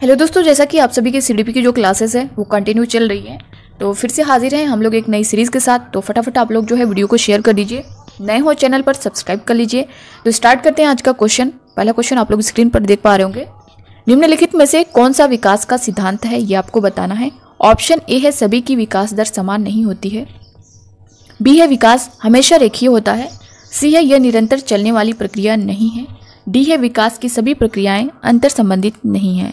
Hello दोस्तों, जैसा कि आप सभी के सीडीपी की जो क्लासेस है, वो कंटिन्यू चल रही है। तो फिर से हाजिर हैं हम लोग एक नई सीरीज़ के साथ। तो फटाफट आप लोग जो है वीडियो को शेयर कर दीजिए। नए हो चैनल पर सब्सक्राइब कर लीजिए। तो स्टार्ट करते हैं आज का क्वेश्चन पहला क्वेश्चन आप लोग स्क्रीन पर देख पा रहे होंगे। निम्नलिखित में से कौन सा विकास का सिद्धांत है, ये आपको बताना है। ऑप्शन ए है, सभी की विकास दर समान नहीं होती है। बी है, विकास हमेशा रेखीय होता है। सी है, यह निरंतर चलने वाली प्रक्रिया नहीं है। डी है, विकास की सभी प्रक्रियाएँ अंतर संबंधित नहीं हैं।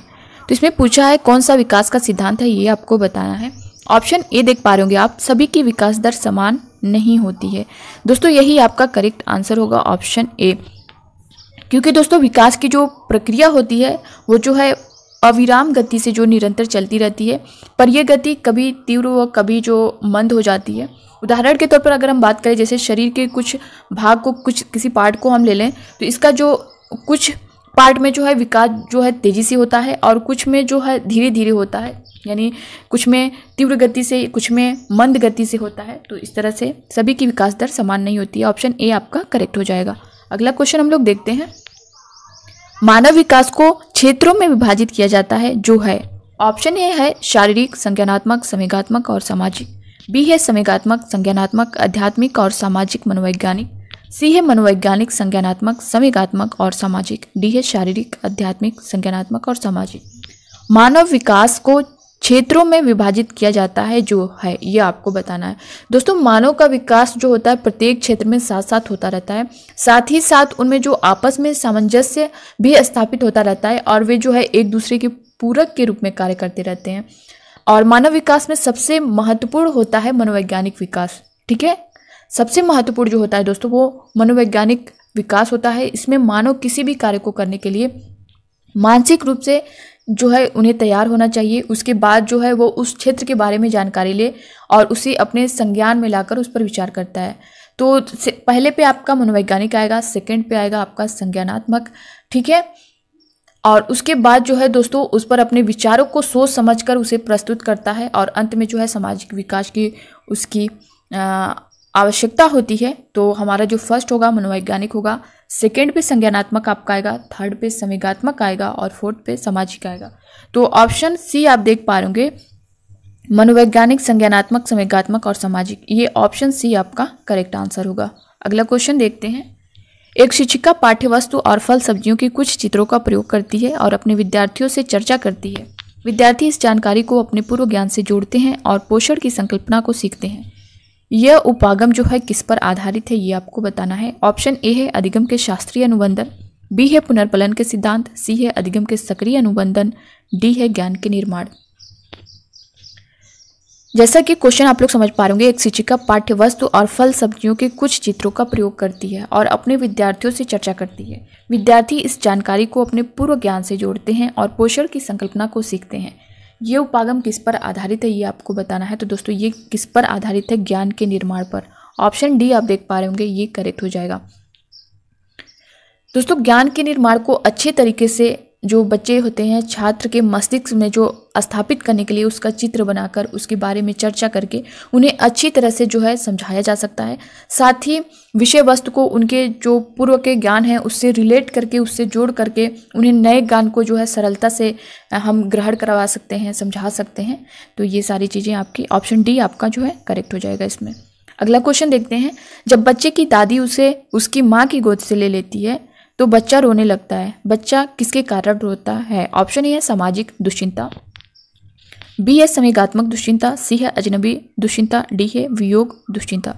तो इसमें पूछा है, कौन सा विकास का सिद्धांत है, ये आपको बताना है। ऑप्शन ए देख पा रहे होंगे आप, सभी की विकास दर समान नहीं होती है। दोस्तों, यही आपका करेक्ट आंसर होगा ऑप्शन ए। क्योंकि दोस्तों, विकास की जो प्रक्रिया होती है, वो जो है अविराम गति से जो निरंतर चलती रहती है, पर यह गति कभी तीव्र व कभी जो मंद हो जाती है। उदाहरण के तौर पर अगर हम बात करें, जैसे शरीर के कुछ भाग को, कुछ किसी पार्ट को हम ले लें तो इसका जो कुछ पार्ट में जो है विकास जो है तेज़ी से होता है और कुछ में जो है धीरे धीरे होता है। यानी कुछ में तीव्र गति से, कुछ में मंद गति से होता है। तो इस तरह से सभी की विकास दर समान नहीं होती है। ऑप्शन ए आपका करेक्ट हो जाएगा। अगला क्वेश्चन हम लोग देखते हैं। मानव विकास को क्षेत्रों में विभाजित किया जाता है, जो है ऑप्शन ए है शारीरिक, संज्ञानात्मक, समेगात्मक और सामाजिक। बी है समेगात्मक, संज्ञानात्मक, आध्यात्मिक और सामाजिक, मनोवैज्ञानिक। सी है मनोवैज्ञानिक, संज्ञानात्मक समेगात्मक और सामाजिक। डी है शारीरिक, आध्यात्मिक, संज्ञानात्मक और सामाजिक। मानव विकास को क्षेत्रों में विभाजित किया जाता है, जो है, ये आपको बताना है। दोस्तों, मानव का विकास जो होता है, प्रत्येक क्षेत्र में साथ साथ होता रहता है। साथ ही साथ उनमें जो आपस में सामंजस्य भी स्थापित होता रहता है और वे जो है, एक दूसरे के पूरक के रूप में कार्य करते रहते हैं। और मानव विकास में सबसे महत्वपूर्ण होता है मनोवैज्ञानिक विकास। ठीक है? सबसे महत्वपूर्ण जो होता है दोस्तों, वो मनोवैज्ञानिक विकास होता है। इसमें मानव किसी भी कार्य को करने के लिए मानसिक रूप से जो है उन्हें तैयार होना चाहिए। उसके बाद जो है वो उस क्षेत्र के बारे में जानकारी ले और उसे अपने संज्ञान में लाकर उस पर विचार करता है। तो पहले पे आपका मनोवैज्ञानिक आएगा सेकंड पे आएगा आपका संज्ञानात्मक, ठीक है? और उसके बाद जो है दोस्तों, उस पर अपने विचारों को सोच समझकर उसे प्रस्तुत करता है और अंत में जो है सामाजिक विकास की, उसकी आवश्यकता होती है तो हमारा जो फ़र्स्ट होगा, मनोवैज्ञानिक होगा सेकेंड पे संज्ञानात्मक आपका आएगा थर्ड पे समेगात्मक आएगा और फोर्थ पे सामाजिक आएगा। तो ऑप्शन सी आप देख पा रहे मनोवैज्ञानिक, संज्ञानात्मक, समेगात्मक और सामाजिक। ये ऑप्शन सी आपका करेक्ट आंसर होगा। अगला क्वेश्चन देखते हैं। एक शिक्षिका पाठ्य वस्तु और फल सब्जियों के कुछ चित्रों का प्रयोग करती है और अपने विद्यार्थियों से चर्चा करती है। विद्यार्थी इस जानकारी को अपने पूर्व ज्ञान से जोड़ते हैं और पोषण की संकल्पना को सीखते हैं। यह उपागम जो है किस पर आधारित है, ये आपको बताना है। ऑप्शन ए है अधिगम के शास्त्रीय अनुबंधन, बी है पुनर्पलन के सिद्धांत, सी है अधिगम के सक्रिय अनुबंधन, डी है ज्ञान के निर्माण। जैसा कि क्वेश्चन आप लोग समझ पा रहे होंगे, एक शिक्षिका पाठ्य वस्तु और फल सब्जियों के कुछ चित्रों का प्रयोग करती है और अपने विद्यार्थियों से चर्चा करती है। विद्यार्थी इस जानकारी को अपने पूर्व ज्ञान से जोड़ते हैं और पोषण की संकल्पना को सीखते हैं। ये उपागम किस पर आधारित है, ये आपको बताना है। तो दोस्तों, ये किस पर आधारित है ज्ञान के निर्माण पर? ऑप्शन डी आप देख पा रहे होंगे, ये करेक्ट हो जाएगा। दोस्तों, ज्ञान के निर्माण को अच्छे तरीके से जो बच्चे होते हैं, छात्र के मस्तिष्क में जो स्थापित करने के लिए उसका चित्र बनाकर, उसके बारे में चर्चा करके उन्हें अच्छी तरह से जो है समझाया जा सकता है। साथ ही विषय वस्तु को उनके जो पूर्व के ज्ञान है, उससे रिलेट करके, उससे जोड़ करके उन्हें नए ज्ञान को जो है सरलता से हम ग्रहण करवा सकते हैं, समझा सकते हैं। तो ये सारी चीज़ें आपकी ऑप्शन डी आपका जो है करेक्ट हो जाएगा इसमें। अगला क्वेश्चन देखते हैं। जब बच्चे की दादी उसे, उसकी माँ की गोद से ले लेती है तो बच्चा रोने लगता है। बच्चा किसके कारण रोता है? ऑप्शन ए है सामाजिक दुश्चिंता। बी है समेगात्मक दुश्चिंता। सी है अजनबी दुश्चिंता। डी है वियोग दुश्चिंता।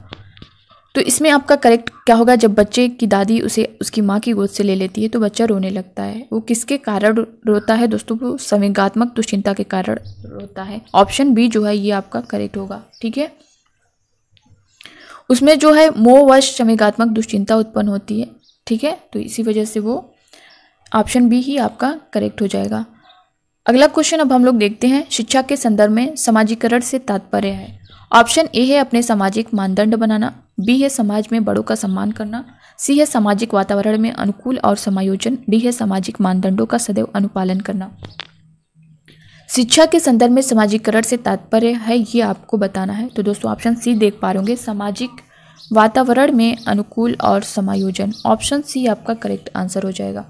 तो इसमें आपका करेक्ट क्या होगा? जब बच्चे की दादी उसे, उसकी माँ की गोद से ले लेती है तो बच्चा रोने लगता है। वो किसके कारण रोता है दोस्तों? वो समेगात्मक दुश्चिंता के कारण रोता है। ऑप्शन बी जो है, ये आपका करेक्ट होगा। ठीक है? उसमें जो है मोहवश समेगात्मक दुश्चिंता उत्पन्न होती है। ठीक है? तो इसी वजह से वो ऑप्शन बी ही आपका करेक्ट हो जाएगा। अगला क्वेश्चन अब हम लोग देखते हैं, शिक्षा के संदर्भ में समाजीकरण से तात्पर्य है। ऑप्शन ए है अपने सामाजिक मानदंड बनाना बी है समाज में बड़ों का सम्मान करना सी है सामाजिक वातावरण में अनुकूल और समायोजन डी है सामाजिक मानदंडों का सदैव अनुपालन करना। शिक्षा के संदर्भ में सामाजिकरण से तात्पर्य है, ये आपको बताना है। तो दोस्तों ऑप्शन सी देख पा रहे होंगे, सामाजिक वातावरण में अनुकूल और समायोजन। ऑप्शन सी आपका करेक्ट आंसर हो जाएगा।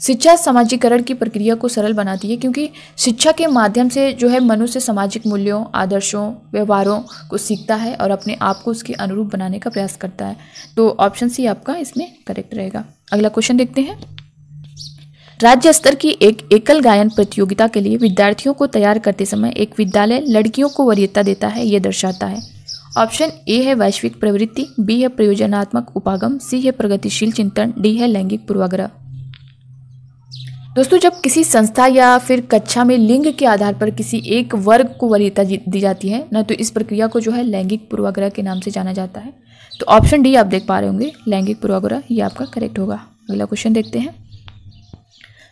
शिक्षा सामाजिकरण की प्रक्रिया को सरल बनाती है क्योंकि शिक्षा के माध्यम से जो है मनुष्य सामाजिक मूल्यों, आदर्शों, व्यवहारों को सीखता है और अपने आप को उसके अनुरूप बनाने का प्रयास करता है। तो ऑप्शन सी आपका इसमें करेक्ट रहेगा। अगला क्वेश्चन देखते हैं। राज्य स्तर की एक एकल गायन प्रतियोगिता के लिए विद्यार्थियों को तैयार करते समय एक विद्यालय लड़कियों को वरीयता देता है यह दर्शाता है। ऑप्शन ए है वैश्विक प्रवृत्ति, बी है प्रयोजनात्मक उपागम, सी है प्रगतिशील चिंतन, डी है लैंगिक पूर्वाग्रह। दोस्तों, जब किसी संस्था या फिर कक्षा में लिंग के आधार पर किसी एक वर्ग को वरीयता दी जाती है, ना तो इस प्रक्रिया को जो है लैंगिक पूर्वाग्रह के नाम से जाना जाता है। तो ऑप्शन डी आप देख पा रहे होंगे, लैंगिक पूर्वाग्रह, ये आपका करेक्ट होगा। अगला क्वेश्चन देखते हैं।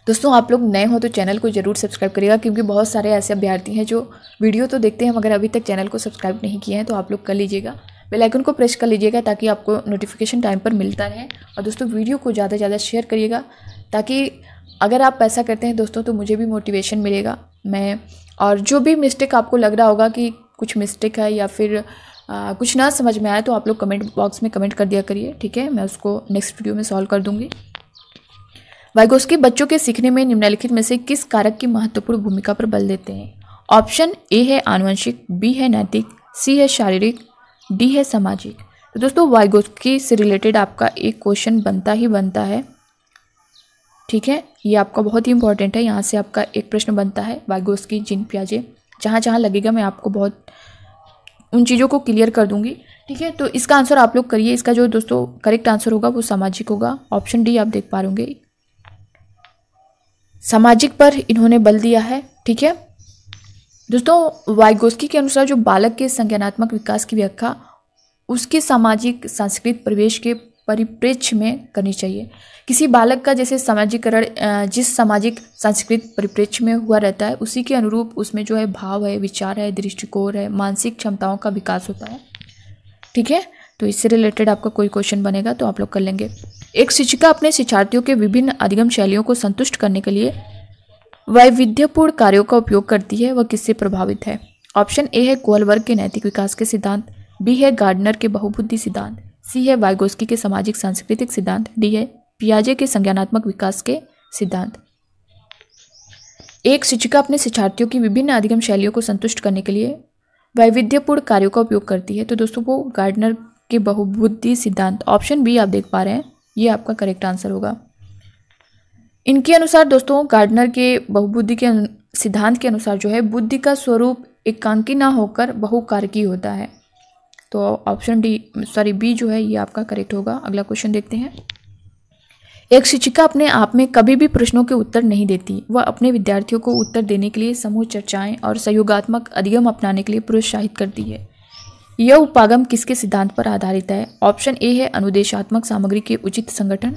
दोस्तों आप लोग नए हो तो चैनल को ज़रूर सब्सक्राइब करिएगा क्योंकि बहुत सारे ऐसे अभ्यर्थी हैं जो वीडियो तो देखते हैं मगर अभी तक चैनल को सब्सक्राइब नहीं किए हैं तो आप लोग कर लीजिएगा। बेल आइकन को प्रेस कर लीजिएगा ताकि आपको नोटिफिकेशन टाइम पर मिलता रहे। और दोस्तों वीडियो को ज़्यादा से ज़्यादा शेयर करिएगा ताकि अगर आप ऐसा करते हैं दोस्तों तो मुझे भी मोटिवेशन मिलेगा। मैं और जो भी मिस्टेक आपको लग रहा होगा कि कुछ मिस्टेक है या फिर आ, कुछ ना समझ में आए तो आप लोग कमेंट बॉक्स में कमेंट कर दिया करिए ठीक है? मैं उसको नेक्स्ट वीडियो में सॉल्व कर दूँगी। वाइगोस्की बच्चों के सीखने में निम्नलिखित में से किस कारक की महत्वपूर्ण भूमिका पर बल देते हैं? ऑप्शन ए है आनुवंशिक, बी है नैतिक, सी है शारीरिक, डी है सामाजिक। तो दोस्तों वाइगोस्की से रिलेटेड आपका एक क्वेश्चन बनता ही बनता है। ठीक है? ये आपका बहुत ही इंपॉर्टेंट है। यहाँ से आपका एक प्रश्न बनता है वाइगोस्की जिन प्याजे। जहाँ जहाँ लगेगा, मैं आपको बहुत उन चीज़ों को क्लियर कर दूँगी। ठीक है? तो इसका आंसर आप लोग करिए। इसका जो दोस्तों करेक्ट आंसर होगा, वो सामाजिक होगा। ऑप्शन डी आप देख पा सामाजिक पर इन्होंने बल दिया है, ठीक है? दोस्तों, वाइगोस्की के अनुसार जो बालक के संज्ञानात्मक विकास की व्याख्या, उसके सामाजिक, सांस्कृतिक प्रवेश के परिप्रेक्ष्य में करनी चाहिए। किसी बालक का जैसे सामाजिकरण जिस सामाजिक, सांस्कृतिक परिप्रेक्ष्य में हुआ रहता है, उसी के अनुरूप उसमें जो है भाव है, विचार है, दृष्टिकोण है, मानसिक क्षमताओं का विकास होता है। ठीक है? तो इससे रिलेटेड आपका कोई क्वेश्चन बनेगा तो आप लोग कर लेंगे। एक शिक्षिका अपने शिक्षार्थियों के विभिन्न अधिगम शैलियों को संतुष्ट करने के लिए वैविध्यपूर्ण कार्यों का उपयोग करती है, वह किससे प्रभावित है? ऑप्शन ए है कोल वर्ग के नैतिक विकास के सिद्धांत, बी है गार्डनर के बहुबुद्धि सिद्धांत, सी है वाइगोस्की के सामाजिक सांस्कृतिक सिद्धांत, डी है पियाजे के संज्ञानात्मक विकास के सिद्धांत। एक शिक्षिका अपने शिक्षार्थियों की विभिन्न अधिगम शैलियों को संतुष्ट करने के लिए वैविध्यपूर्ण कार्यों का उपयोग करती है। तो दोस्तों, वो गार्डनर के बहुबुद्धि सिद्धांत, ऑप्शन बी आप देख पा रहे हैं। ये आपका करेक्ट आंसर होगा। इनके अनुसार दोस्तों गार्डनर के बहुबुद्धि के सिद्धांत के अनुसार जो है, बुद्धि का स्वरूप एकांकी ना होकर बहुकारकी होता है। तो ऑप्शन डी सॉरी बी जो है, ये आपका करेक्ट होगा। अगला क्वेश्चन देखते हैं। एक शिक्षिका अपने आप में कभी भी प्रश्नों के उत्तर नहीं देती। वह अपने विद्यार्थियों को उत्तर देने के लिए समूह चर्चाएँ और सहयोगात्मक अधिगम अपनाने के लिए प्रोत्साहित करती है। यह उपागम किसके सिद्धांत पर आधारित है? ऑप्शन ए है अनुदेशात्मक सामग्री के उचित संगठन।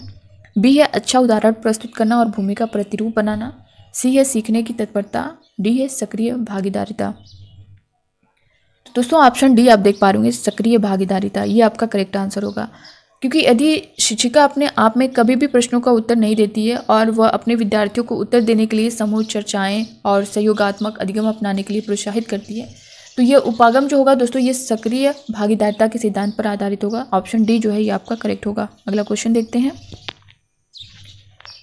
बी है अच्छा उदाहरण प्रस्तुत करना और भूमिका प्रतिरूप बनाना। सी है सीखने की तत्परता। डी है सक्रिय भागीदारिता। दोस्तों, ऑप्शन डी आप देख पा रहे सक्रिय भागीदारिता। ये आपका करेक्ट आंसर होगा। क्योंकि यदि शिक्षिका अपने आप में कभी भी प्रश्नों का उत्तर नहीं देती है और वह अपने विद्यार्थियों को उत्तर देने के लिए समूह चर्चाएँ और सहयोगात्मक अधिगम अपनाने के लिए प्रोत्साहित करती है तो ये उपागम जो होगा दोस्तों, ये सक्रिय भागीदारिता के सिद्धांत पर आधारित होगा। ऑप्शन डी जो है, ये आपका करेक्ट होगा। अगला क्वेश्चन देखते हैं।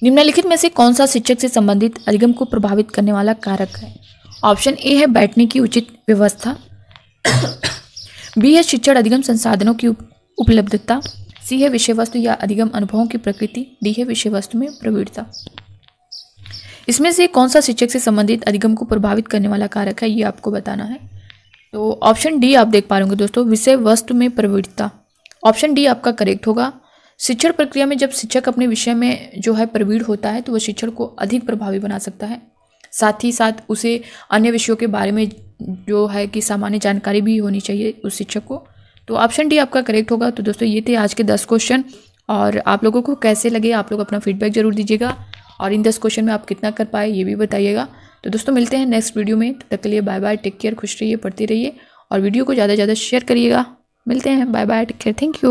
निम्नलिखित में से कौन सा शिक्षक से संबंधित अधिगम को प्रभावित करने वाला कारक है? ऑप्शन ए है बैठने की उचित व्यवस्था। बी है शिक्षण अधिगम संसाधनों की उपलब्धता। सी है विषय वस्तु या अधिगम अनुभवों की प्रकृति। डी है विषय वस्तु में प्रवीणता। इसमें से कौन सा शिक्षक से संबंधित अधिगम को प्रभावित करने वाला कारक है, ये आपको बताना है। तो ऑप्शन डी आप देख पा रहे होंगे दोस्तों, विषय वस्तु में प्रवृत्ता ऑप्शन डी आपका करेक्ट होगा। शिक्षण प्रक्रिया में जब शिक्षक अपने विषय में जो है प्रवीण होता है तो वह शिक्षण को अधिक प्रभावी बना सकता है। साथ ही साथ उसे अन्य विषयों के बारे में जो है कि सामान्य जानकारी भी होनी चाहिए उस शिक्षक को। तो ऑप्शन डी आपका करेक्ट होगा। तो दोस्तों, ये थे आज के दस क्वेश्चन और आप लोगों को कैसे लगे, आप लोग अपना फीडबैक ज़रूर दीजिएगा। और इन दस क्वेश्चन में आप कितना कर पाए, ये भी बताइएगा। तो दोस्तों, मिलते हैं नेक्स्ट वीडियो में। तब तक के लिए बाय बाय टेक केयर खुश रहिए, पढ़ते रहिए और वीडियो को ज़्यादा से ज़्यादा शेयर करिएगा। मिलते हैं bye bye take care thank you